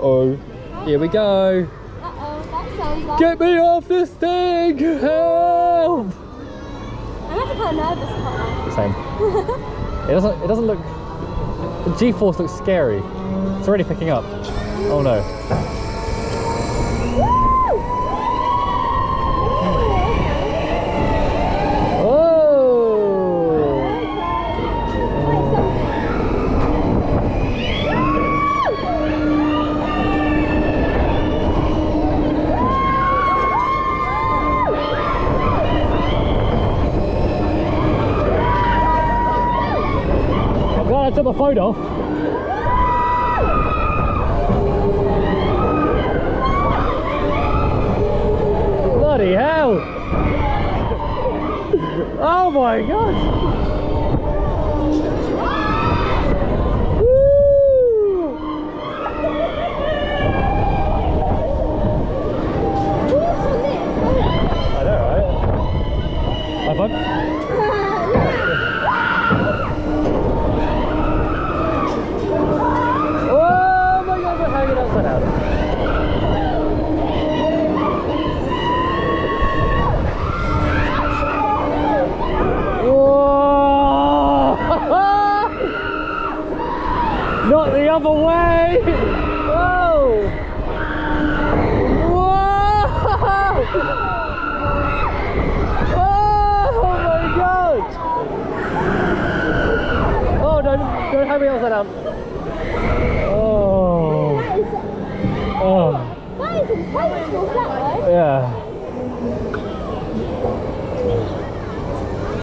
Uh-oh. Here we go. Uh-oh, like... Get me off this thing! Help! I'm actually kind of nervous about that. Same. It doesn't. It doesn't look. The G-force looks scary. It's already picking up. Oh no. I took my phone off. Bloody hell! Oh my god! Woo! I know, right? Five? Oh my god, we're hanging upside down. Whoa! Not the other way! Whoa! Whoa! Oh my god! Oh, don't, don't hang me upside down. Oh. Oh. That is intense for a flat, though. Yeah.